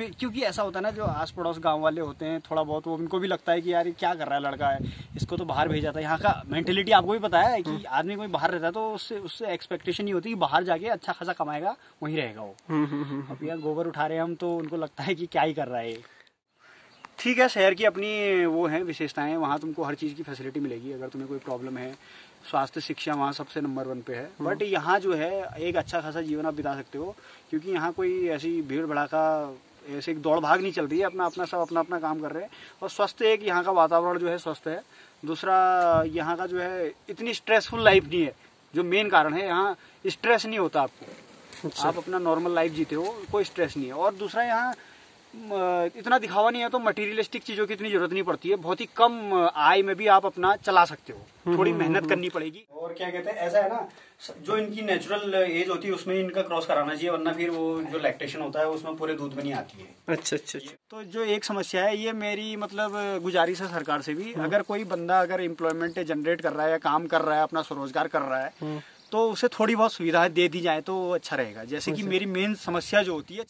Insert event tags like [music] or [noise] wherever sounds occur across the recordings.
क्योंकि ऐसा होता है ना जो आस पड़ोस गाँव वाले होते हैं थोड़ा बहुत वो उनको भी लगता है कि यार ये क्या कर रहा है लड़का है इसको तो बाहर भेजा था। यहाँ का मेंटेलिटी आपको भी पता है कि हम्म। आदमी कोई बाहर रहता है तो उससे उससे एक्सपेक्टेशन नहीं होती कि बाहर जाके अच्छा खासा कमाएगा वहीं रहेगा वो। हम्म, हम्म, अब यार गोबर उठा रहे हैं हम तो उनको लगता है कि क्या ही कर रहा है ठीक है शहर की अपनी वो है विशेषताएँ वहाँ तुमको हर चीज़ की फैसिलिटी मिलेगी अगर तुम्हें कोई प्रॉब्लम है स्वास्थ्य शिक्षा वहाँ सबसे नंबर वन पे है। बट यहाँ जो है एक अच्छा खासा जीवन आप बिता सकते हो क्योंकि यहाँ कोई ऐसी भीड़ भड़ाका ऐसे एक दौड़ भाग नहीं चल रही है अपना अपना सब अपना अपना काम कर रहे हैं। और स्वस्थ एक यहाँ का वातावरण जो है स्वस्थ है। दूसरा यहाँ का जो है इतनी स्ट्रेसफुल लाइफ नहीं है जो मेन कारण है यहाँ स्ट्रेस नहीं होता आपको। अच्छा। आप अपना नॉर्मल लाइफ जीते हो कोई स्ट्रेस नहीं है। और दूसरा यहाँ इतना दिखावा नहीं है तो मटेरियलिस्टिक चीज़ों की इतनी ज़रूरत नहीं पड़ती है। बहुत ही कम आय में भी आप अपना चला सकते हो। हम्म, थोड़ी हम्म, मेहनत हम्म, करनी पड़ेगी। और क्या कहते हैं ऐसा है ना जो इनकी नेचुरल एज होती है उसमें इनका क्रॉस कराना चाहिए वरना फिर वो जो लैक्टेशन होता है उसमें पूरे दूध में नहीं आती है। अच्छा अच्छा अच्छा। तो जो एक समस्या है ये मेरी मतलब गुजारिश है सरकार से भी। अगर कोई बंदा अगर एम्प्लॉयमेंट जनरेट कर रहा है या काम कर रहा है अपना स्वरोजगार कर रहा है तो उसे थोड़ी बहुत सुविधाएँ दे दी जाए तो अच्छा रहेगा। जैसे कि अच्छा। मेरी मेन समस्या जो होती है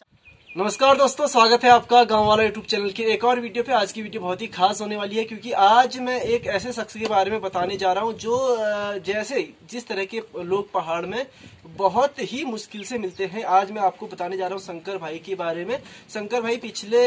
नमस्कार दोस्तों, स्वागत है आपका गाँव वाला यूट्यूब चैनल के एक और वीडियो पे। आज की वीडियो बहुत ही खास होने वाली है क्योंकि आज मैं एक ऐसे शख्स के बारे में बताने जा रहा हूँ जो जैसे जिस तरह के लोग पहाड़ में बहुत ही मुश्किल से मिलते हैं। आज मैं आपको बताने जा रहा हूँ शंकर भाई के बारे में। शंकर भाई पिछले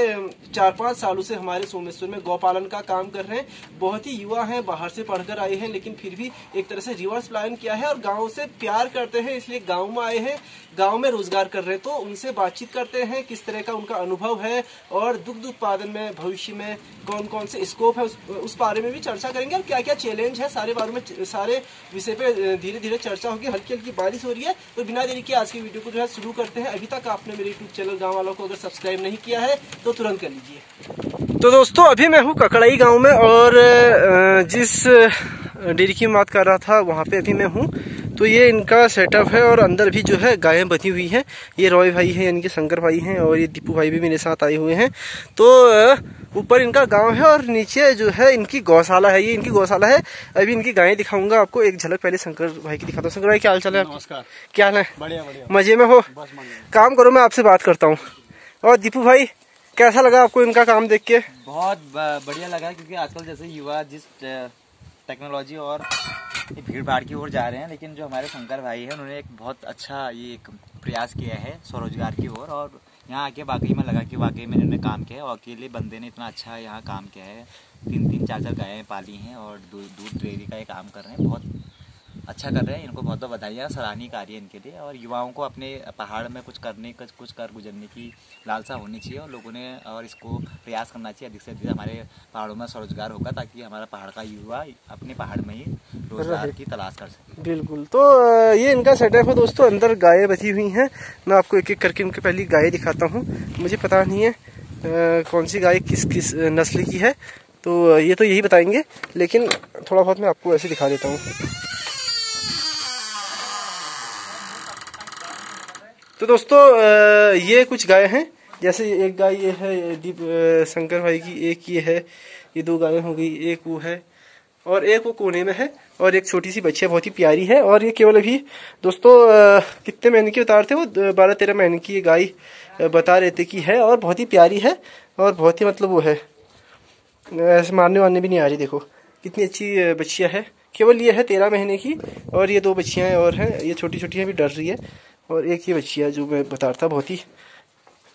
चार पाँच सालों से हमारे सोमेश्वर में गौपालन का काम कर रहे हैं। बहुत ही युवा हैं बाहर से पढ़कर आए हैं लेकिन फिर भी एक तरह से रिवर्स प्लान किया है और गाँव से प्यार करते हैं इसलिए गाँव में आए हैं। गाँव में रोज़गार कर रहे हैं तो उनसे बातचीत करते हैं किस तरह का उनका अनुभव है और दुग्ध उत्पादन में भविष्य में कौन कौन से स्कोप है उस, बारे में भी चर्चा करेंगे। और क्या क्या चैलेंज है सारे बारे में सारे विषय पे धीरे धीरे चर्चा होगी हल्की हल्की बारिश हो रही है। तो बिना देरी के आज की वीडियो को जो है शुरू करते हैं। अभी तक आपने मेरे यूट्यूब चैनल गाँव वालों को अगर सब्सक्राइब नहीं किया है तो तुरंत कर लीजिए। तो दोस्तों, अभी मैं हूँ ककड़ाई गाँव में और जिस डेयरी की बात कर रहा था वहाँ पे अभी मैं हूँ। तो ये इनका सेटअप है और अंदर भी जो है गायें बधी हुई हैं। ये रॉय भाई हैं यानी कि शंकर भाई हैं और ये दीपू भाई भी मेरे साथ आए हुए हैं। तो ऊपर इनका गाँव है और नीचे जो है इनकी गौशाला है। ये इनकी गौशाला है। अभी इनकी गायें दिखाऊँगा आपको। एक झलक पहले शंकर भाई की दिखाता हूँ। शंकर भाई क्या हाल चाल है नमस्कार। क्या हाल है? बढ़िया बढ़िया। मज़े में हो? काम करो मैं आपसे बात करता हूँ। और दीपू भाई कैसा लगा आपको इनका काम देख के? बहुत बढ़िया लगा क्योंकि आजकल जैसे युवा जिस टेक्नोलॉजी और भीड़ भाड़ की ओर जा रहे हैं, लेकिन जो हमारे शंकर भाई हैं, उन्होंने एक बहुत अच्छा ये एक प्रयास किया है स्वरोजगार की ओर, और यहाँ आके वाकई में लगा कि वाकई में इन्होंने काम किया है, और अकेले बंदे ने इतना अच्छा यहाँ काम किया है। तीन तीन चार चार गायें पाली हैं, और दूध डेयरी का ये काम कर रहे हैं, बहुत अच्छा कर रहे हैं, इनको बहुत बहुत बधाइयाँ सराहनीय कार्य इनके लिए। और युवाओं को अपने पहाड़ में कुछ करने, कुछ कुछ कर गुजरने की लालसा होनी चाहिए और लोगों ने, और इसको प्रयास करना चाहिए अधिक से अधिक हमारे पहाड़ों में स्वरोजगार होगा, ताकि हमारा पहाड़ का युवा अपने पहाड़ में ही रोज़गार की तलाश कर सके। बिल्कुल। तो ये इनका सेटअप है दोस्तों, अंदर गायें बची हुई हैं। मैं आपको एक एक करके इनकी पहली गाय दिखाता हूँ। मुझे पता नहीं है कौन सी गाय किस किस नस्ल की है। तो ये तो यही बताएँगे, लेकिन थोड़ा बहुत मैं आपको ऐसे दिखा देता हूँ। तो दोस्तों ये कुछ गाय हैं। जैसे एक गाय, ये है दीप शंकर भाई की, एक ये है, ये दो गायें हो गई, एक वो है, और एक वो कोने में है, और एक छोटी सी बच्ची है, बहुत ही प्यारी है, और ये केवल अभी, दोस्तों कितने महीने की बता रहे थे वो? बारह, तेरह महीने की ये गाय बता रहे थे कि है, और बहुत ही प्यारी है, और बहुत ही मतलब वो है। ऐसे मारने वारने भी नहीं आ रही, देखो। कितनी अच्छी बच्चियाँ है। केवल ये है तेरह महीने की, और ये दो बच्चियाँ और हैं, ये छोटी छोटी हैं भी डर रही है। और एक ही बछिया जो मैं बता रहा था बहुत ही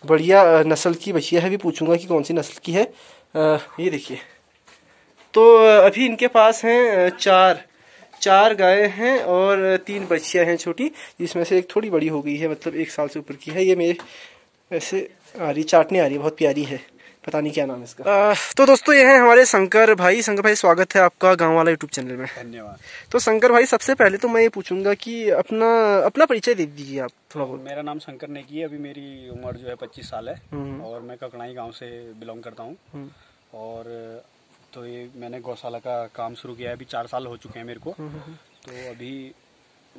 बढ़िया नस्ल की बछिया है। भी पूछूँगा कि कौन सी नस्ल की है। आ, ये देखिए। तो अभी इनके पास हैं चार। चार गाय हैं और तीन बछिया हैं छोटी जिसमें से एक थोड़ी बड़ी हो गई है मतलब एक साल से ऊपर की है। ये मेरे ऐसे आ रही चाटने आ रही है बहुत प्यारी है। पता नहीं क्या नाम है इसका। आ, तो दोस्तों ये है हमारे शंकर भाई। शंकर भाई स्वागत है आपका गाँव वाला यूट्यूब चैनल में। धन्यवाद। तो शंकर भाई सबसे पहले तो मैं ये पूछूँगा कि अपना अपना परिचय दे दीजिए आप थोड़ा बहुत। मेरा नाम शंकर नेगी है। अभी मेरी उम्र जो है पच्चीस साल है हम्म। और मैं ककड़ाई गाँव से बिलोंग करता हूँ। हम्म। और तो ये मैंने गौशाला का काम शुरू किया है। अभी चार साल हो चुके हैं मेरे को। हम्म, तो अभी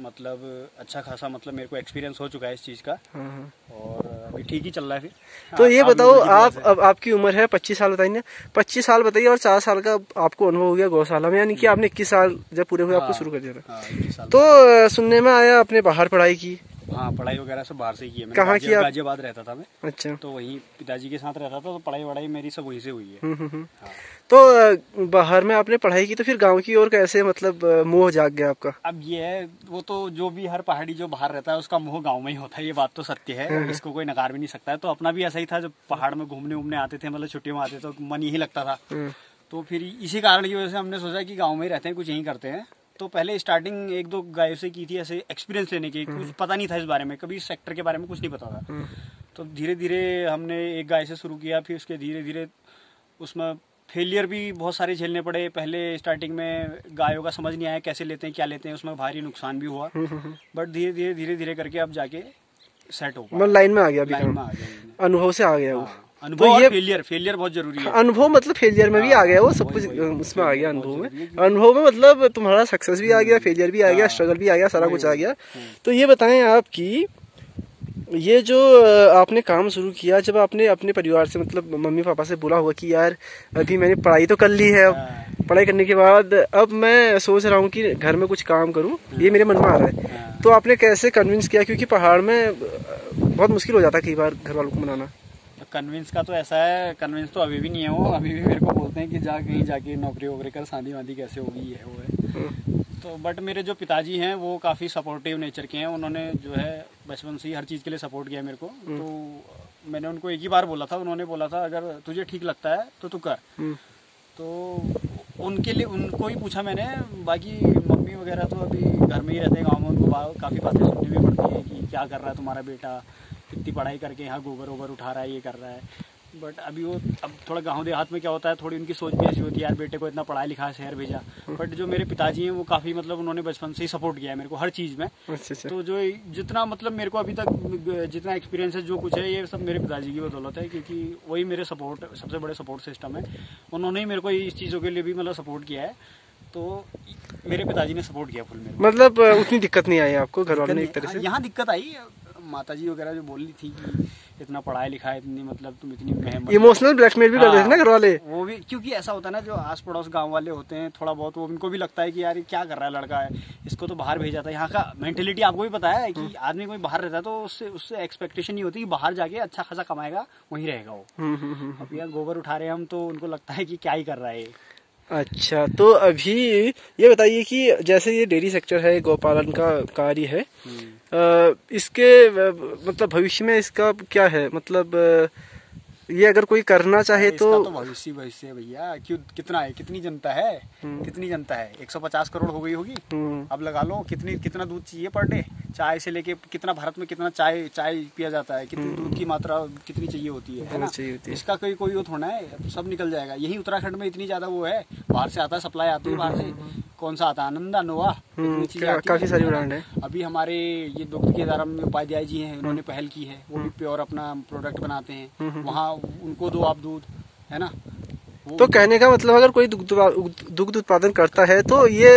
मतलब अच्छा खासा मतलब मेरे को एक्सपीरियंस हो चुका है इस चीज़ का। हाँ, हाँ। और अभी ठीक ही चल रहा है फिर। तो आ, ये बताओ आप अब आपकी उम्र है पच्चीस साल बताइए। पच्चीस साल बताइए और चार साल का आपको अनुभव हो गया गौशाला में यानी कि आपने इक्कीस साल जब पूरे हुए आपको हाँ, शुरू कर दिया था। तो सुनने में आया आपने बाहर पढ़ाई की। हाँ पढ़ाई वगैरह सब बाहर से ही की है मैंने। कहाँ की गाजियाबाद रहता था मैं। अच्छा। तो वहीं पिताजी के साथ रहता था तो पढ़ाई वढ़ाई मेरी सब वहीं से हुई है। हम्म, हम्म, हम्म। हाँ। तो बाहर में आपने पढ़ाई की तो फिर गाँव की ओर कैसे मतलब मोह जाग गया आपका? अब ये है वो तो जो भी हर पहाड़ी जो बाहर रहता है उसका मोह गाँव में ही होता है ये बात तो सत्य है। इसको कोई नकार भी नहीं सकता है। तो अपना भी ऐसा ही था जब पहाड़ में घूमने उमने आते थे मतलब छुट्टियों में आते तो मन यही लगता था। तो फिर इसी कारण की वजह से हमने सोचा कि गाँव में ही रहते हैं कुछ यहीं करते हैं। तो पहले स्टार्टिंग एक दो गायों से की थी ऐसे एक्सपीरियंस लेने की कुछ पता नहीं था इस बारे में कभी इस सेक्टर के बारे में कुछ नहीं पता था। हम्म, तो धीरे धीरे हमने एक गाय से शुरू किया फिर उसके धीरे धीरे उसमें फेलियर भी बहुत सारे झेलने पड़े। पहले स्टार्टिंग में गायों का समझ नहीं आया कैसे लेते हैं क्या लेते हैं उसमें भारी नुकसान भी हुआ। हम्म, हम्म। बट धीरे धीरे धीरे धीरे करके अब जाके सेट हो मतलब लाइन में आ गया अभी लाइन में आ गया। अनुभव से आ गया वो। हाँ, अनुभव तो ये फेलियर फेलियर बहुत ज़रूरी है। अनुभव मतलब फेलियर में भी आ गया वो सब कुछ उसमें आ गया अनुभव में। अनुभव में मतलब तुम्हारा सक्सेस भी आ गया फेलियर भी आ गया स्ट्रगल भी आ गया सारा कुछ आ गया। तो ये बताएँ आप कि ये जो आपने काम शुरू किया जब आपने अपने परिवार से मतलब मम्मी पापा से बोला हुआ कि यार अभी मैंने पढ़ाई तो कर ली है अब हाँ। पढ़ाई करने के बाद अब मैं सोच रहा हूँ कि घर में कुछ काम करूँ ये मेरे मन में आ रहा है। हाँ। तो आपने कैसे कन्विंस किया? क्योंकि पहाड़ में बहुत मुश्किल हो जाता है कई बार घर वालों को मनाना। कन्विंस का तो ऐसा है कन्विंस तो अभी भी नहीं है वो। अभी भी मेरे को बोलते हैं कि जा कहीं जाके नौकरी वोकरी कर शादी वादी कैसे होगी ये वो है। हम्म, तो बट मेरे जो पिताजी हैं वो काफ़ी सपोर्टिव नेचर के हैं। उन्होंने जो है बचपन से ही हर चीज़ के लिए सपोर्ट किया मेरे को। तो मैंने उनको एक ही बार बोला था। उन्होंने बोला था अगर तुझे ठीक लगता है तो तू कर। हम्म, तो उनके लिए उनको ही पूछा मैंने। बाकी मम्मी वगैरह तो अभी घर में ही रहते हैं गाँव में। उनको काफ़ी बातें सुननी भी पड़ती है कि क्या कर रहा है तुम्हारा बेटा। इतनी पढ़ाई करके यहाँ गोबर वोबर उठा रहा है ये कर रहा है। बट अभी वो अब थोड़ा गाँव देहात में क्या होता है थोड़ी उनकी सोच भी ऐसी होती है यार बेटे को इतना पढ़ाया लिखा शहर भेजा। बट जो मेरे पिताजी हैं वो काफ़ी मतलब उन्होंने बचपन से ही सपोर्ट किया है मेरे को हर चीज़ में। अच्छा अच्छा। तो जो जितना मतलब मेरे को अभी तक जितना एक्सपीरियंस है जो कुछ है ये सब मेरे पिताजी की बदौलत है क्योंकि वही मेरे सपोर्ट सबसे बड़े सपोर्ट सिस्टम है। उन्होंने ही मेरे को इस चीज़ों के लिए भी मतलब सपोर्ट किया है। तो मेरे पिताजी ने सपोर्ट किया फुल मेरे मतलब उतनी दिक्कत नहीं आई आपको घर वालों ने एक तरह हाँ, से? यहाँ दिक्कत आई माता जी वगैरह जो बोल थी कि इतना पढ़ाई लिखा है इतनी मतलब तुम इतनी मेहनत [laughs] इमोशनल ब्लैकमेल भी हाँ, कर देते ना घर वाले वो भी क्योंकि ऐसा होता है ना जो आस पड़ोस गाँव वाले होते हैं थोड़ा बहुत वो उनको भी लगता है कि यार ये क्या कर रहा है लड़का है इसको तो बाहर भेजा था। यहाँ का मेंटेलिटी आपको भी पता है कि आदमी कोई बाहर रहता है तो उससे उससे एक्सपेक्टेशन नहीं होती कि बाहर जाके अच्छा खासा कमाएगा वहीं रहेगा वो। हम्म, हम्म, हम्म। अब यार गोबर उठा रहे हैं हम तो उनको लगता है कि क्या ही कर रहा है अच्छा तो अभी ये बताइए कि जैसे ये डेयरी सेक्टर है गौपालन का कार्य है आ, इसके मतलब भविष्य में इसका क्या है? मतलब ये अगर कोई करना चाहे तो तो भविष्य भविष्य है भैया। क्यों कितना है? कितनी जनता है? कितनी जनता है? 150 करोड़ हो गई होगी। हम्म, अब लगा लो कितनी कितना दूध चाहिए पर डे? चाय से लेके कितना भारत में कितना चाय चाय पिया जाता है? कितनी दूध की मात्रा कितनी चाहिए होती है? है ना? चाहिए होती है। इसका कोई कोई वो थोड़ा है सब निकल जाएगा। यही उत्तराखंड में इतनी ज़्यादा वो है बाहर से आता है सप्लाई आती है बाहर से। कौन सा आता है? आनंदा नोवा हम्म, काफ़ी सारी ब्रांड है। अभी हमारे ये दुग्ध के दारा में उपाध्याय जी हैं उन्होंने पहल की है वो भी प्योर अपना प्रोडक्ट बनाते हैं। वहाँ उनको दो आप दूध है ना? तो कहने का मतलब अगर कोई दुग्ध उत्पादन करता है तो ये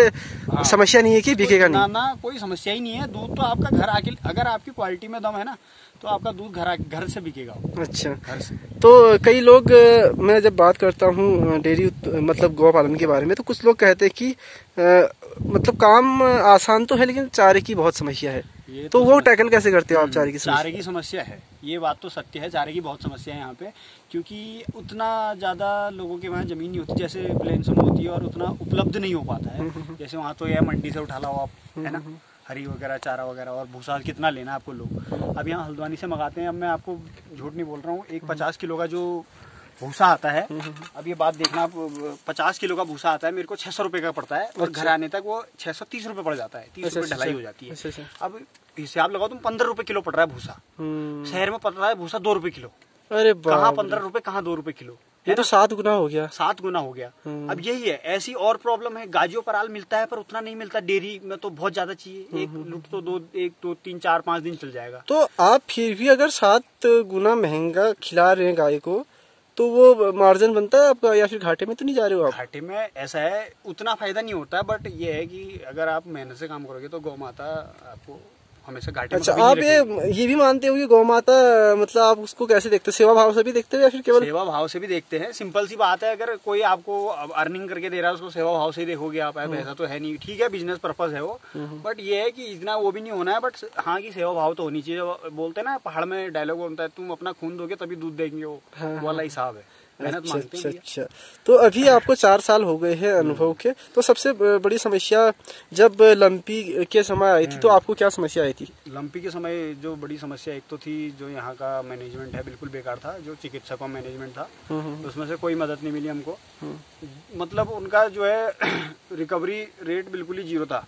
समस्या नहीं है कि बिकेगा ना नहीं। ना कोई समस्या ही नहीं है। दूध तो आपका घर आके अगर आपकी क्वालिटी में दम है ना तो आपका दूध घर घर से बिकेगा। अच्छा। घर से। तो कई लोग मैं जब बात करता हूँ डेयरी मतलब गौ पालन के बारे में तो कुछ लोग कहते हैं कि अ, मतलब काम आसान तो है लेकिन चारे की बहुत समस्या है। ये तो वो टैकल कैसे करते हो आप? चारे की समस्या। चारे की समस्या है। ये बात तो सत्य है चारे की बहुत समस्या है यहाँ पे क्योंकि उतना ज़्यादा लोगों के वहाँ ज़मीन नहीं होती जैसे प्लेन में होती है और उतना उपलब्ध नहीं हो पाता हम्म, है जैसे वहाँ तो यह मंडी से उठा लाओ आप है ना? हरी वगैरह चारा वगैरह और भूसा कितना लेना है आपको लोग? अब यहाँ हल्द्वानी से मंगाते हैं अब मैं आपको झूठ नहीं बोल रहा हूँ एक पचास किलो का जो भूसा आता है। हम्म, अब ये बात देखना पचास किलो का भूसा आता है मेरे को छह सौ रुपए का पड़ता है और घर आने तक वो छह सौ तीस रुपए पड़ जाता है तीस अच्छा, रुपए ढलाई अच्छा, हो जाती है। अच्छा, अच्छा। अब हिसाब लगाओ तुम पंद्रह रुपए किलो पड़ रहा है भूसा। हम्म, शहर में पड़ रहा है भूसा दो रुपए किलो। अरे कहाँ पंद्रह रुपए कहाँ दो रुपए किलो। ये तो सात गुना हो गया। सात गुना हो गया। हम्म। अब यही है ऐसी और प्रॉब्लम है गाजियों पर आल मिलता है पर उतना नहीं मिलता। डेयरी में तो बहुत ज़्यादा चाहिए। एक लुट तो दो एक दो तीन चार पाँच दिन चल जाएगा। तो आप फिर भी अगर सात गुना महँगा खिला रहे हैं गाय को तो वो मार्जिन बनता है आपका, या फिर घाटे में तो नहीं जा रहे हो आप? घाटे में ऐसा है, उतना फ़ायदा नहीं होता बट ये है कि अगर आप मेहनत से काम करोगे तो गौ माता आपको हमेशा घाटे अच्छा आप ये ये भी मानते हो कि गौ माता मतलब आप उसको कैसे देखते हो? सेवा भाव से भी देखते हो या फिर केवल सेवा भाव से भी देखते हैं। सिंपल सी बात है अगर कोई आपको अर्निंग करके दे रहा है उसको सेवा भाव से ही देखोगे आप हम्म। ऐसा तो है नहीं। ठीक है बिज़नेस पर्पज है वो। बट ये है कि इतना वो भी नहीं होना है बट हाँ की सेवा भाव तो होनी चाहिए। बोलते ना पहाड़ में डायलॉग होता है तुम अपना खून दोगे तभी दूध देंगे हाँ, वो वाला हिसाब है। मेहनत अच्छा मांगते अच्छा हैं अच्छा। तो अभी आपको चार साल हो गए हैं अनुभव के तो सबसे बड़ी समस्या जब लंपी के समय आई थी तो आपको क्या समस्या आई थी? लंपी के समय जो बड़ी समस्या एक तो थी जो यहाँ का मैनेजमेंट है बिल्कुल बेकार था जो चिकित्सकों का मैनेजमेंट था उसमें से कोई मदद नहीं मिली हमको। मतलब उनका जो है [clears throat] रिकवरी रेट बिल्कुल ही ज़ीरो था।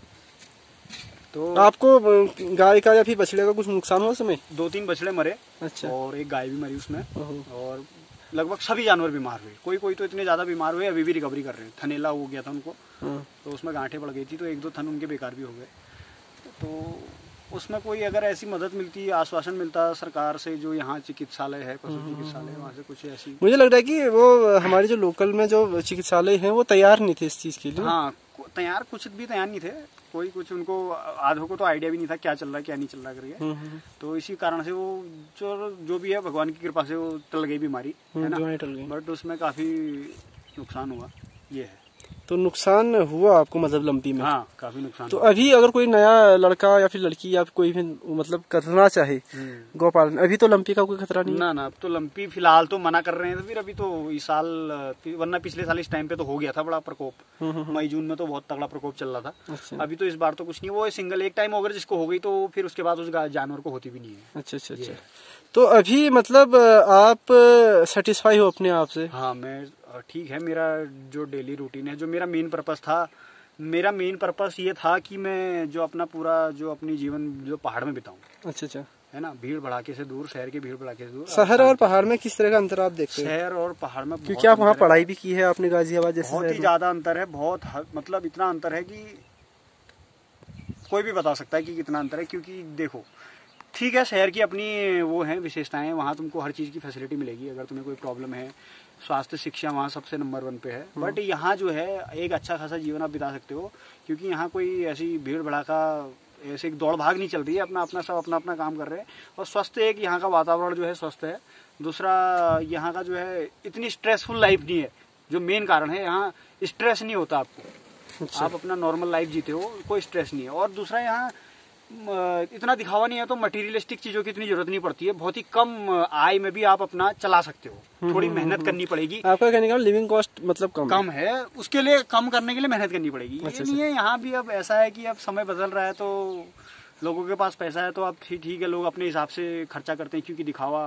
तो आपको गाय का या फिर बछड़े का कुछ नुकसान हुआ उस समय? दो तीन बछड़े मरे अच्छा। और एक गाय भी मरी उसमें और लगभग सभी जानवर बीमार हुए। कोई कोई तो इतने ज़्यादा बीमार हुए अभी भी रिकवरी कर रहे हैं। थनेला हो गया था उनको हाँ। तो उसमें गांठे पड़ गई थी तो एक दो थन उनके बेकार भी हो गए। तो उसमें कोई अगर ऐसी मदद मिलती आश्वासन मिलता सरकार से जो यहाँ चिकित्सालय है पशु चिकित्सालय वहाँ से कुछ ऐसी मुझे लग रहा है कि वो हमारे जो लोकल में जो चिकित्सालय है वो तैयार नहीं थे इस चीज़ के लिए। हाँ तैयार कुछ भी तैयार नहीं थे। कोई कुछ उनको आधो को तो आइडिया भी नहीं था क्या चल रहा है क्या नहीं चल रहा करके। हम्म, हम्म, तो इसी कारण से वो जो जो भी है भगवान की कृपा से वो टल गई बीमारी है ना? टल गई। बट उसमें काफ़ी नुकसान हुआ ये है। तो नुकसान हुआ आपको मतलब लंपी में? हाँ काफ़ी नुकसान तो अभी अगर कोई नया लड़का या फिर लड़की या कोई भी मतलब करना चाहे हम्म। गौपालन अभी तो लंपी का कोई खतरा नहीं ना ना अब तो लंपी फ़िलहाल तो मना कर रहे हैं तो फिर अभी तो इस साल वरना पिछले साल इस टाइम पे तो हो गया था बड़ा प्रकोप। मई जून में तो बहुत तगड़ा प्रकोप चल रहा था। अच्छा। अभी तो इस बार तो कुछ नहीं वो सिंगल एक टाइम अगर जिसको हो गई तो फिर उसके बाद उस जानवर को होती भी नहीं है। अच्छा अच्छा अच्छा। तो अभी मतलब आप सेटिस्फाई हो अपने आप से? हाँ मैं ठीक है मेरा जो डेली रूटीन है जो मेरा मेन पर्पस था मेरा मेन पर्पस ये था कि मैं जो अपना पूरा जो अपनी जीवन जो पहाड़ में बिताऊं। अच्छा अच्छा। है ना? भीड़ भड़ाके से दूर शहर के भीड़ भड़ाके से दूर। शहर और पहाड़ में किस तरह का अंतर आप देखते हैं? शहर और पहाड़ में क्योंकि आप वहाँ पढ़ाई भी की है आपने गाजियाबाद जैसे बहुत ही ज़्यादा अंतर है बहुत मतलब इतना अंतर है कि कोई भी बता सकता है कि कितना अंतर है क्योंकि देखो ठीक है शहर की अपनी वो है विशेषताएँ वहाँ तुमको हर चीज़ की फैसिलिटी मिलेगी अगर तुम्हें कोई प्रॉब्लम है स्वास्थ्य शिक्षा वहाँ सबसे नंबर वन पे है। बट यहाँ जो है एक अच्छा खासा जीवन आप बिता सकते हो क्योंकि यहाँ कोई ऐसी भीड़ भड़ाका ऐसे एक दौड़ भाग नहीं चल रही है अपना अपना सब अपना अपना काम कर रहे हैं। और स्वस्थ एक यहाँ का वातावरण जो है स्वस्थ है। दूसरा यहाँ का जो है इतनी स्ट्रेसफुल लाइफ नहीं है जो मेन कारण है यहाँ स्ट्रेस नहीं होता आपको। अच्छा। आप अपना नॉर्मल लाइफ जीते हो कोई स्ट्रेस नहीं है। और दूसरा यहाँ इतना दिखावा नहीं है तो मटेरियलिस्टिक चीज़ों की इतनी ज़रूरत नहीं पड़ती है। बहुत ही कम आय में भी आप अपना चला सकते हो। थोड़ी मेहनत करनी पड़ेगी। आपका कहने का लिविंग कॉस्ट मतलब कम है। कम है। है उसके लिए कम करने के लिए मेहनत करनी पड़ेगी। इसलिए अच्छा, नहीं यहाँ भी अब ऐसा है कि अब समय बदल रहा है तो लोगों के पास पैसा है तो आप ठीक है लोग अपने हिसाब से खर्चा करते हैं क्योंकि दिखावा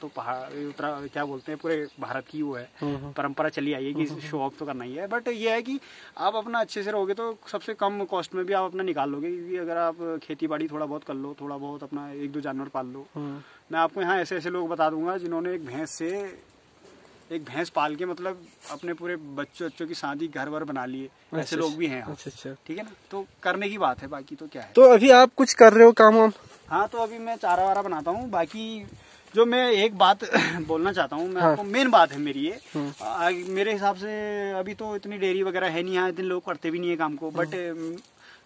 तो पहाड़ उत्तरा क्या बोलते हैं पूरे भारत की वो है। परंपरा चली आई है कि शो ऑफ़ तो करना ही है। बट ये है कि आप अपना अच्छे से रहोगे तो सबसे कम कॉस्ट में भी आप अपना निकाल लोगे क्योंकि अगर आप खेती बाड़ी थोड़ा बहुत कर लो थोड़ा बहुत अपना एक दो जानवर पाल लो। हम्म। मैं आपको यहाँ ऐसे ऐसे लोग बता दूँगा जिन्होंने एक भैंस से एक भैंस पाल के मतलब अपने पूरे बच्चों बच्चों की शादी घर वर बना लिए। ऐसे अच्छा, लोग भी हैं अच्छा अच्छा। ठीक है ना? तो करने की बात है बाकी तो क्या है। तो अभी आप कुछ कर रहे हो काम वाम? हाँ तो अभी मैं चारा वारा बनाता हूँ। बाकी जो मैं एक बात [coughs] बोलना चाहता हूँ मैं हाँ। आपको मेन बात है मेरी ये। हम्म। आ, मेरे हिसाब से अभी तो इतनी डेयरी वगैरह है नहीं यहाँ इतने लोग करते भी नहीं है काम को बट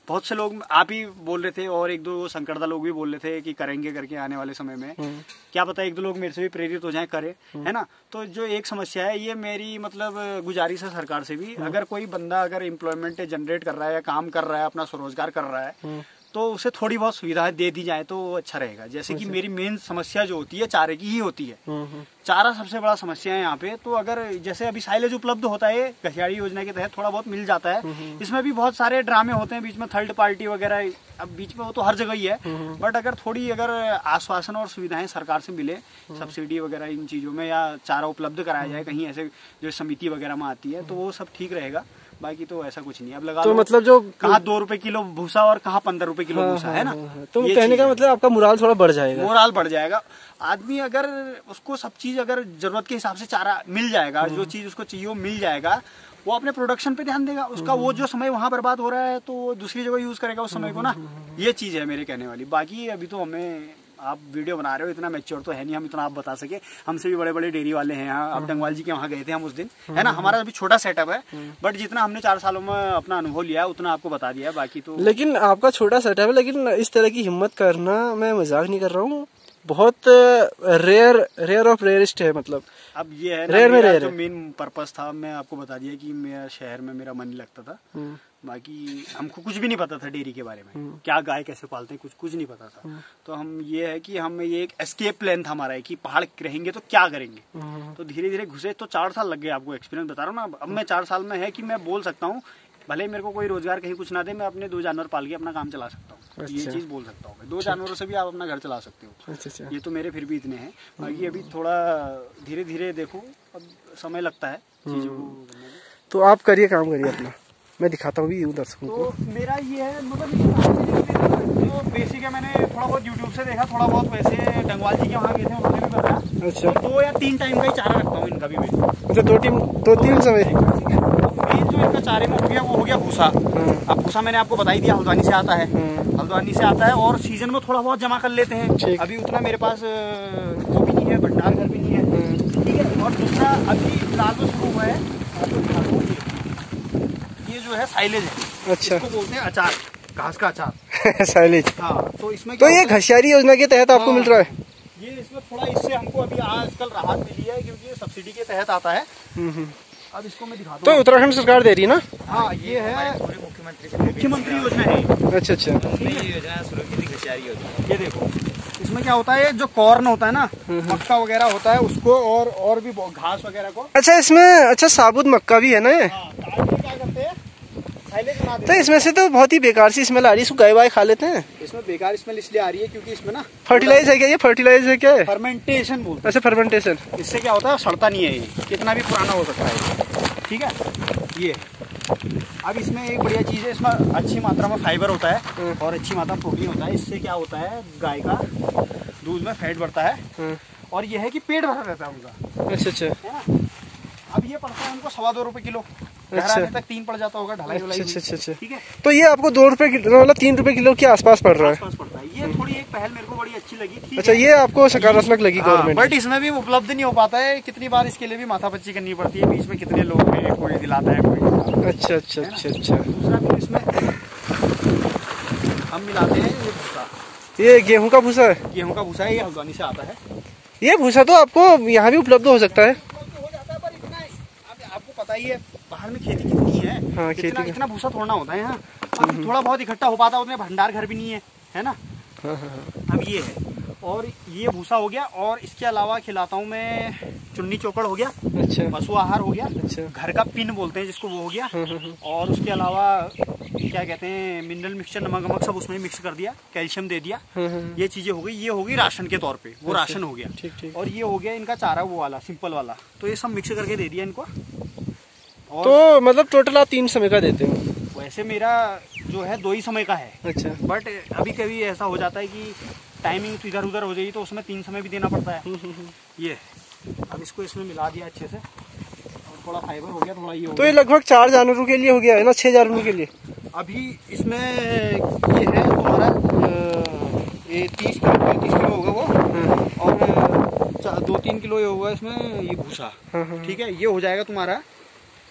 बहुत से लोग आप ही बोल रहे थे और एक दो संकटदा लोग भी बोल रहे थे कि करेंगे करके आने वाले समय में। हम्म। क्या पता एक दो लोग मेरे से भी प्रेरित हो जाए करे है। ना? तो जो एक समस्या है ये मेरी मतलब गुजारिश है सरकार से भी। अगर कोई बंदा अगर एम्प्लॉयमेंट जनरेट कर रहा है या काम कर रहा है अपना स्वरोजगार कर रहा है। तो उसे थोड़ी बहुत सुविधाएँ दे दी जाए तो अच्छा रहेगा। जैसे कि मेरी मेन समस्या जो होती है चारे की ही होती है। हम्म, हम्म। चारा सबसे बड़ा समस्या है यहाँ पे। तो अगर जैसे अभी साइलेज उपलब्ध होता है गठियाड़ी योजना के तहत थोड़ा बहुत मिल जाता है। इसमें भी बहुत सारे ड्रामे होते हैं बीच में थर्ड पार्टी वगैरह। अब बीच में वो तो हर जगह ही है। बट अगर थोड़ी अगर आश्वासन और सुविधाएँ सरकार से मिले सब्सिडी वगैरह इन चीज़ों में या चारा उपलब्ध कराया जाए कहीं ऐसे जो समिति वगैरह में आती है तो वो सब ठीक रहेगा। बाकी तो ऐसा कुछ नहीं है। अब लगा तो मतलब जो कहाँ दो रुपए किलो भूसा और कहाँ पंद्रह रुपए किलो भूसा है ना? हाँ, हाँ। तो कहने का मतलब आपका मुराल थोड़ा बढ़ जाएगा। मोराल बढ़ जाएगा। आदमी अगर उसको सब चीज़ अगर ज़रूरत के हिसाब से चारा मिल जाएगा जो चीज़ उसको चाहिए वो मिल जाएगा वो अपने प्रोडक्शन पे ध्यान देगा। उसका वो जो समय वहाँ बर्बाद हो रहा है तो वो दूसरी जगह यूज़ करेगा उस समय को ना। ये चीज़ है मेरे कहने वाली। बाकी अभी तो हमें आप वीडियो बना रहे हो इतना मेच्योर तो है नहीं हम इतना आप बता सके। हमसे भी बड़े बड़े डेयरी वाले हैं यहाँ आप डंगवाल जी के वहाँ गए थे हम उस दिन। है ना? हमारा अभी छोटा सेटअप है बट जितना हमने चार सालों में अपना अनुभव लिया उतना आपको बता दिया बाकी तो लेकिन आपका छोटा सेटअप है लेकिन इस तरह की हिम्मत करना मैं मज़ाक नहीं कर रहा हूँ। बहुत रेयर रेयर ऑफ़ रेयरिस्ट है मतलब। अब ये है Rare में है। मेन पर्पस था मैं आपको बता दिया कि मेरा शहर में मेरा मन लगता था। हम्म, बाकी हमको कुछ भी नहीं पता था डेयरी के बारे में। क्या गाय कैसे पालते हैं कुछ कुछ नहीं पता था। तो हम ये है कि हम ये एक एस्केप प्लान था हमारा है कि पहाड़ रहेंगे तो क्या करेंगे। हम्म, तो धीरे धीरे घुसे तो चार साल लग गए आपको एक्सपीरियंस बता रहा हूँ ना। अब मैं चार साल में है कि मैं बोल सकता हूँ भले मेरे को कोई रोज़गार कहीं कुछ ना दे मैं अपने दो जानवर पाल के अपना काम चला सकता हूँ। ये अच्छा। चीज़ बोल सकता हूँ दो जानवरों से भी आप अपना घर चला सकते हो। अच्छा अच्छा। ये तो मेरे फिर भी इतने हैं। बाकी अभी थोड़ा धीरे धीरे देखो अब समय लगता है चीज़ों को तो आप करिए काम करिए अपना। मैं दिखाता हूँ भी यूँ दर्शकों को तो मेरा ये है मतलब जो बेसिक है मैंने थोड़ा बहुत यूट्यूब से देखा थोड़ा बहुत वैसे डंगवाल जी के वहाँ गए थे उन्होंने भी बताया। अच्छा। तो दो या तीन टाइम का ही चारा रखता हूँ इनका भी मैं। अच्छा दो टीम दो तीन समय है। मेन जो इनका चारे में हो गया वो हो गया भूसा। हाँ, अब भूसा मैंने आपको बता ही दिया हल्द्वानी से आता है। हाँ। हल्द्वानी से आता है और सीज़न में थोड़ा बहुत जमा कर लेते हैं। अभी उतना मेरे पास वो भी नहीं है भंडार घर भी नहीं है। हम्म, ठीक है और दूसरा अभी जो शुरू हुआ है। ये। जो है साइलेज है। अच्छा। इसको बोलते हैं अचार घास का अचार। [laughs] साइलेज। हाँ तो इसमें तो ये घसियारी योजना के तहत आपको हाँ। मिल रहा है? ये इसमें थोड़ा इससे हमको अभी आजकल राहत मिली है क्योंकि ये सब्सिडी के तहत आता है। हम्म, हम्म। अब इसको मैं दिखा तो उत्तराखंड सरकार दे रही है ना? हाँ ये है मुख्यमंत्री मुख्यमंत्री योजना है। ये। अच्छा अच्छा। ये योजना शुरू की थी घसियारी योजना। ये देखो। इसमें क्या होता है जो कॉर्न होता है ना मक्का वगैरह होता है उसको और और भी घास वगैरह को। अच्छा इसमें अच्छा साबुत मक्का भी है ना ये? हाँ क्या करते हैं साइलेज बना देते तो इसमें से तो बहुत ही बेकार सी स्मेल आ रही है। इसको गाय वाय खा लेते हैं। हैं। इसमें बेकार स्मेल इसलिए आ रही है क्योंकि इसमें ना फर्टिलाइज है क्या ये? फर्टिलाइज है क्या? है फर्मेंटेशन बोलते अच्छा फर्मेंटेशन इससे क्या होता है? सड़ता नहीं है ये। कितना भी पुराना हो सकता है ठीक है? ये। अब इसमें एक बढ़िया चीज़ है इसमें अच्छी मात्रा में फाइबर होता है और अच्छी मात्रा में प्रोटीन होता है। इससे क्या होता है? गाय का दूध में फैट बढ़ता है। हाँ, और यह है कि पेट भरा रहता है उनका। अच्छा अच्छा। है ना? अब ये पड़ता है उनको सवा दो रुपए किलो। अच्छा। तक तीन पड़ जाता होगा ढलाई अच्छा अच्छा अच्छा अच्छा ठीक है? तो ये आपको दो रुपए मतलब तीन रुपए किलो के आसपास पड़ रहा है। है। ये थोड़ी एक पहल मेरे को बड़ी अच्छी लगी ठीक अच्छा ये आपको सकारात्मक लगी हाँ, गवर्नमेंट बट इसमें भी उपलब्ध नहीं हो पाता है। कितनी बार इसके लिए भी माथापच्ची करनी पड़ती है बीच में कितने लोग हैं कोई दिलाता है कोई अच्छा अच्छा अच्छा अच्छा। दूसरा इसमें हम मिलाते हैं ये भूसा। ये गेहूँ का भूसा है? गेहूँ का भूसा है ये हल्द्वानी से आता है। ये भूसा तो आपको यहाँ भी उपलब्ध हो सकता है हो है पर इतना है अब आपको पता ही है बाहर में खेती कितनी है। हाँ, खेती इतना इतना भूसा थोड़ा होता है यहाँ थोड़ा बहुत इकट्ठा हो पाता है उतने भंडार घर भी नहीं है है ना? हाँ, हाँ, हाँ। अब ये है। और ये भूसा हो गया और इसके अलावा खिलाता हूँ मैं चुन्नी चोकड़ हो गया अच्छा। पशु आहार हो गया अच्छा। घर का पिन बोलते हैं जिसको वो हो गया। और उसके अलावा क्या कहते हैं मिनरल मिक्सचर नमक वमक सब उसमें मिक्स कर दिया कैल्शियम दे दिया। ये चीज़ें हो गई ये हो गई राशन के तौर पे वो राशन हो गया। ठीक ठीक। और ये हो गया इनका चारा वो वाला सिंपल वाला। तो ये सब मिक्स करके दे दिया इनको। तो मतलब टोटल आप तीन समय का देते हो? वैसे मेरा जो है दो ही समय का है। अच्छा। बट अभी कभी ऐसा हो जाता है कि टाइमिंग तो इधर उधर हो जाएगी तो उसमें तीन समय भी देना पड़ता है। ये। अब इसको इसमें मिला दिया अच्छे से। और थोड़ा फाइबर हो गया थोड़ा ये हो तो ये लगभग चार जानवरों के लिए हो गया है ना? छः जानवरों के लिए? अभी इसमें ये है तुम्हारा ये तीस किलो पैंतीस किलो होगा वो। हाँ, और दो तीन किलो ये होगा इसमें ये भूसा। हाँ, हाँ। ठीक है? ये हो जाएगा तुम्हारा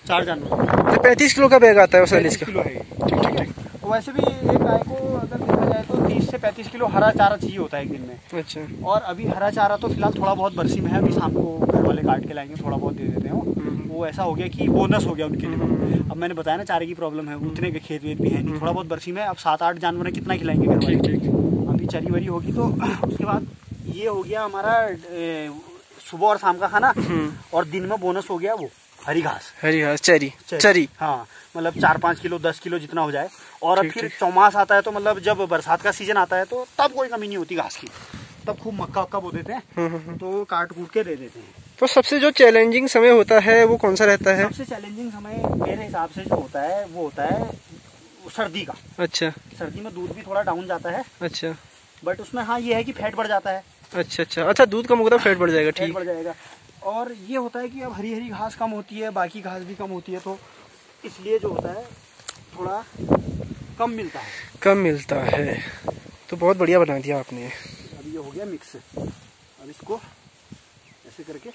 चार जानवर पैंतीस किलो का बैग आता है 35 किलो है। ठीक तो वैसे भी एक गाय को अगर देखा जाए तो तीस से पैंतीस किलो हरा चारा चाहिए होता है एक दिन में। अच्छा। और अभी हरा चारा तो फ़िलहाल थोड़ा बहुत बरसी में है अभी शाम को घर वाले काट के लाएँगे थोड़ा बहुत दे देते हैं वो। वो ऐसा हो गया कि बोनस हो गया उनके लिए। अब मैंने बताया ना चारे की प्रॉब्लम है उतने के खेत वेत भी है नहीं। थोड़ा बहुत बरसी में अब सात आठ जानवर हैं, कितना खिलाएँगे घर वाले? अभी चरी वरी होगी तो [clears throat] उसके बाद ये हो गया हमारा सुबह और शाम का खाना। और दिन में बोनस हो गया वो। हरी घास हरी घास चरी चरी। हाँ मतलब चार पाँच किलो दस किलो जितना हो जाए। और अब फिर चौमास आता है तो मतलब जब बरसात का सीज़न आता है तो तब कोई कमी नहीं होती घास की। तब खूब मक्का वक्का बो देते हैं हम्म, हम्म, हम्म। तो काट कूट के दे देते हैं। तो सबसे जो चैलेंजिंग समय होता है वो कौन सा रहता है? सबसे चैलेंजिंग समय मेरे हिसाब से जो होता है वो होता है सर्दी का। अच्छा। सर्दी में दूध भी थोड़ा डाउन जाता है। अच्छा। बट उसमें हाँ ये है कि फैट बढ़ जाता है। अच्छा अच्छा। अच्छा दूध कम होगा फैट बढ़ जाएगा ठीक। बढ़ जाएगा। और ये होता है कि अब हरी हरी घास कम होती है बाकी घास भी कम होती है तो इसलिए जो होता है थोड़ा कम मिलता है। कम मिलता है। तो बहुत बढ़िया बना दिया आपने। अब ये हो गया मिक्स अब इसको ऐसे करके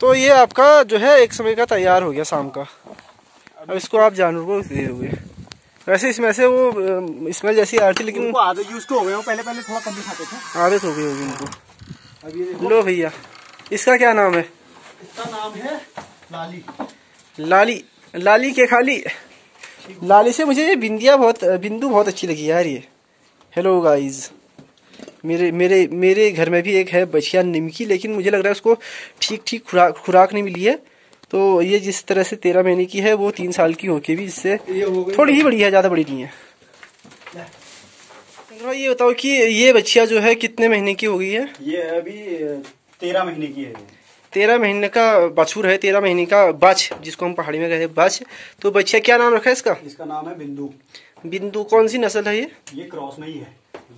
तो ये आपका जो है एक समय का तैयार हो गया शाम का। अब इसको आप जानवर को दे दोगे। वैसे इसमें से वो स्मेल जैसी आ रही थी लेकिन आदत यूज़ तो हो गए पहले पहले थोड़ा कम खाते थे। आदत हो गई होगी उनको। अब ये लो भैया इसका क्या नाम है? इसका नाम है लाली। लाली लाली के खाली। लाली से मुझे ये बिंदिया बहुत बिंदु बहुत अच्छी लगी यार ये। हेलो गाइस मेरे मेरे मेरे घर में भी एक है बछिया निमकी लेकिन मुझे लग रहा है उसको ठीक ठीक खुराक खुराक नहीं मिली है। तो ये जिस तरह से तेरह महीने की है वो तीन साल की होके भी इससे थोड़ी ही बड़ी है ज़्यादा बड़ी नहीं है। भाई ये बताओ कि ये बच्चिया जो है कितने महीने की हो गई है? ये अभी तेरह महीने की है। तेरह महीने का बछूर है तेरह महीने का बच जिसको हम पहाड़ी में कहते हैं बच। तो बच्चिया क्या नाम रखा है इसका? इसका नाम है बिंदु। बिंदु कौन सी नस्ल है ये? ये क्रॉस में ही है।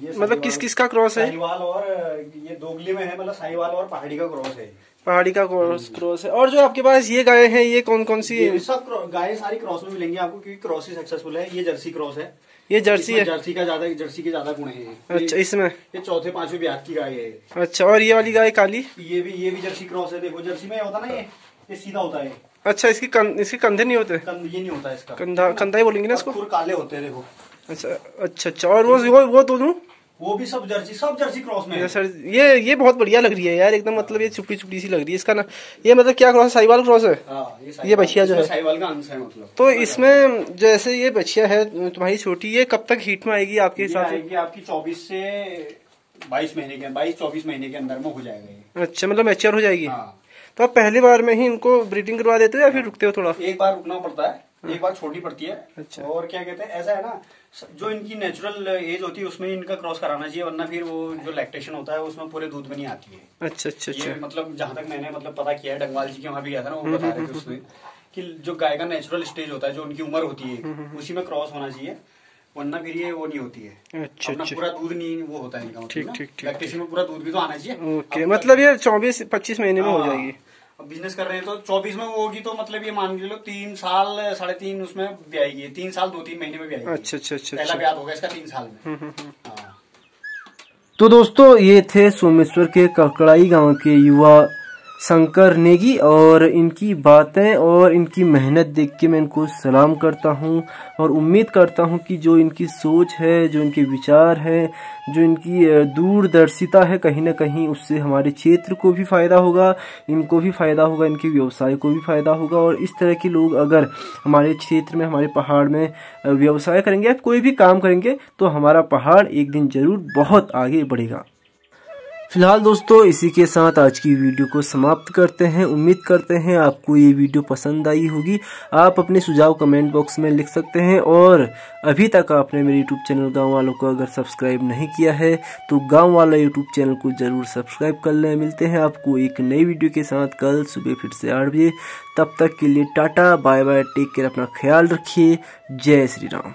ये मतलब किस किस का क्रॉस है? और ये दोगली में है मतलब साहिवाल और पहाड़ी का क्रॉस है। पहाड़ी का क्रॉस क्रॉस है। और जो आपके पास ये गाय है ये कौन कौन सी ये सब गायें सारी क्रॉस में मिलेंगी आपको क्योंकि क्रॉस ही सक्सेसफुल है। ये जर्सी क्रॉस है। ये जर्सी है। जर्सी का ज़्यादा जर्सी के ज़्यादा गुण है। अच्छा इसमें? ये चौथे पांचवे ब्याज की गाय है। अच्छा और ये वाली गाय काली? ये भी ये भी जर्सी क्रॉस है। देखो जर्सी में होता ना ये ये सीधा होता है। अच्छा इसकी कं, इसके कंधे नहीं होते? कंध ये नहीं होता है इसका। कंधा कंधा ही बोलेंगे ना इसको? काले होते हैं देखो। अच्छा अच्छा अच्छा। और वो वो वो दोनों? वो भी सब जर्सी सब जर्सी क्रॉस में सर ये ये बहुत बढ़िया लग रही है यार एकदम मतलब ये चुपड़ी चुपड़ी सी लग रही है। इसका ना ये मतलब क्या क्रॉस है? साहिवाल क्रॉस है? हाँ, ये ये बछिया जो है। साहिवाल का अंश है मतलब। तो इसमें जैसे ये बछिया है तुम्हारी छोटी ये कब तक हीट में आएगी आपके हिसाब से? आपकी चौबीस से बाईस महीने के बाईस चौबीस महीने के अंदर में हो जाएगा अच्छा मतलब मैच्योर हो जाएगी। हाँ। तो आप पहली बार में ही इनको ब्रीडिंग करवा देते हो या फिर रुकते हो थोड़ा? एक बार रुकना पड़ता है एक बार छोटी पड़ती है। अच्छा। और क्या कहते हैं ऐसा है ना जो इनकी नेचुरल एज होती है उसमें इनका क्रॉस कराना चाहिए वरना फिर वो जो लैक्टेशन होता है उसमें पूरे दूध में नहीं आती है। अच्छा अच्छा ये अच्छा। मतलब जहाँ तक मैंने मतलब पता किया है डंगवाल जी के वहाँ भी गया था ना वो बता रहे थे उसमें कि जो गाय का नेचुरल स्टेज होता है जो उनकी उम्र होती है उसी में क्रॉस होना चाहिए वरना फिर ये वो नहीं होती है। अच्छा अच्छा। पूरा दूध नहीं वो होता है ठीक, ठीक, ठीक, लैक्टेशन में पूरा दूध भी तो आना चाहिए। ओके मतलब ये चौबीस पच्चीस महीने में हो हाँ, जाएगी। बिज़नेस कर रहे हैं तो चौबीस में वो होगी तो मतलब ये मान के लो तीन साल साढ़े तीन उसमें ब्याएगी तीन साल दो तीन महीने में ब्याएगी। अच्छा अच्छा अच्छा पहला ब्याज होगा इसका तीन साल में। हाँ। तो दोस्तों ये थे सोमेश्वर के ककड़ाई गाँव के युवा शंकर नेगी और इनकी बातें और इनकी मेहनत देख के मैं इनको सलाम करता हूँ और उम्मीद करता हूँ कि जो इनकी सोच है, जो इनके विचार है, जो इनकी दूरदर्शिता है, कहीं ना कहीं उससे हमारे क्षेत्र को भी फ़ायदा होगा, इनको भी फ़ायदा होगा, इनके व्यवसाय को भी फ़ायदा होगा और इस तरह के लोग अगर हमारे क्षेत्र में, हमारे पहाड़ में व्यवसाय करेंगे या कोई भी काम करेंगे तो हमारा पहाड़ एक दिन ज़रूर बहुत आगे बढ़ेगा। फ़िलहाल दोस्तों, इसी के साथ आज की वीडियो को समाप्त करते हैं। उम्मीद करते हैं आपको ये वीडियो पसंद आई होगी। आप अपने सुझाव कमेंट बॉक्स में लिख सकते हैं और अभी तक आपने मेरे यूट्यूब चैनल गाँव वालों को अगर सब्सक्राइब नहीं किया है तो गाँव वाला यूट्यूब चैनल को ज़रूर सब्सक्राइब कर लें। मिलते हैं आपको एक नई वीडियो के साथ कल सुबह फिर से आठ बजे। तब तक के लिए tata bye bye take care, अपना ख्याल रखिए। जय श्री राम।